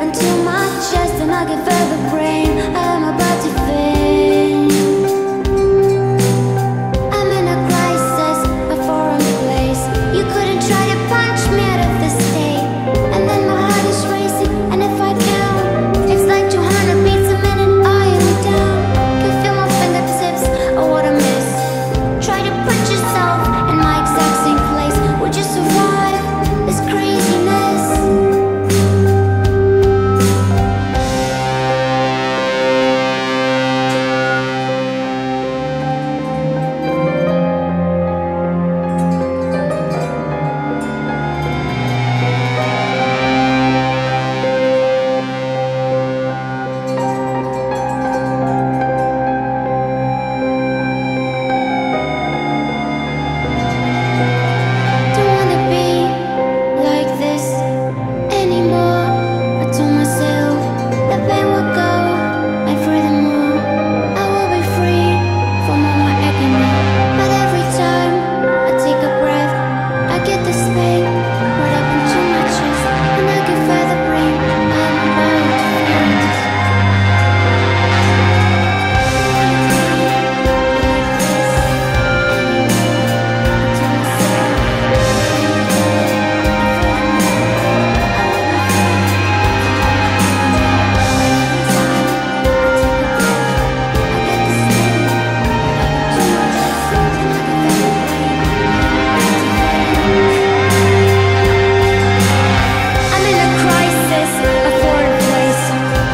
Into my chest and I get feel the brain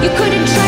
You couldn't try.